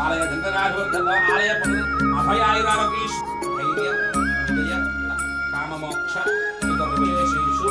ఆలయ దండనాథోద్ధత ఆలయ పునర్ అభయాయురారోగ్యేష్ ధైర్య విజయ కామమోక్ష విశేషేషు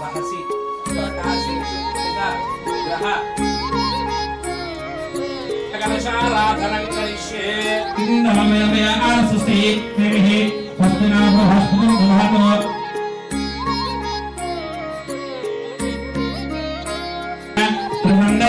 రహసి ప్రకాశేషు స్థిత గ్రహ కలశారాధనం కరిష్యే ఇంద్రమయ ఆసుస్తి దేవి స్వస్తినా బృహస్పతిం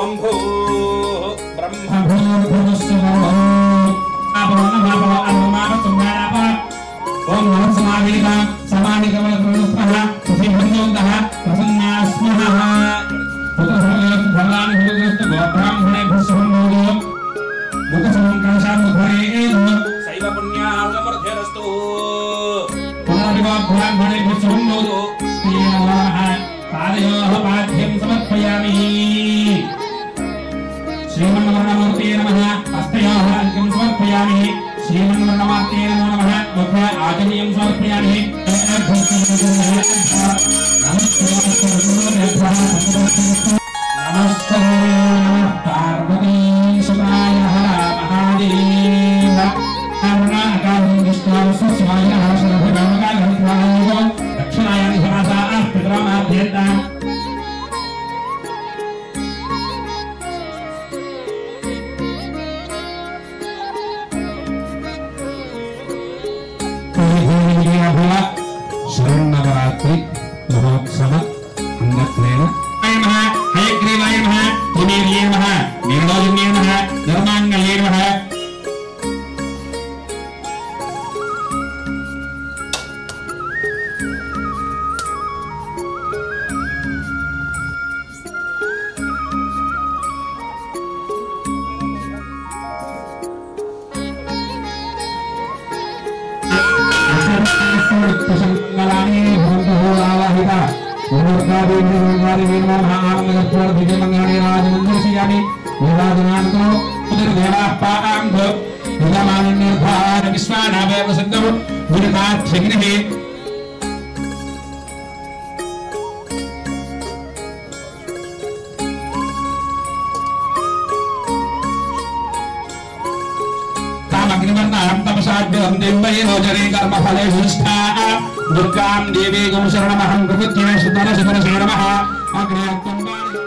Om Bhoo Brahma Bhoo Bhoo Sama सर्वाभ्याघ्मणे भुसुम्मुदो श्रीय नमः पादयोः पाद्यं समर्पयामि। श्रीमन्वर्णमूर्तये नमः। हस्तयोः अर्घ्यं समर्पयामि। श्रीमन्वर्णमात्ये नमो नमः। मुख आचमयं समर्पयामि। click kesenggalangi buntuhu Allah kita Umurka binti mengari minum hangar mengejar biji mengari raja mundur siani Bila dengan tu Kudir gera paang duk Bila manin nirbhaan Bismana bebas endam Bila tak makin menang tak sadem dimbai hojari kar dewi gumusar namahan kerut kini sutara sutara sutara maha agni